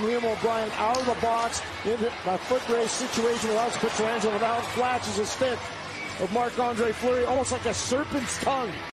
Liam O'Brien out of the box into a foot race situation with Petrangelo Pietrangelo. Now flashes his stick. of Marc-Andre Fleury, almost like a serpent's tongue.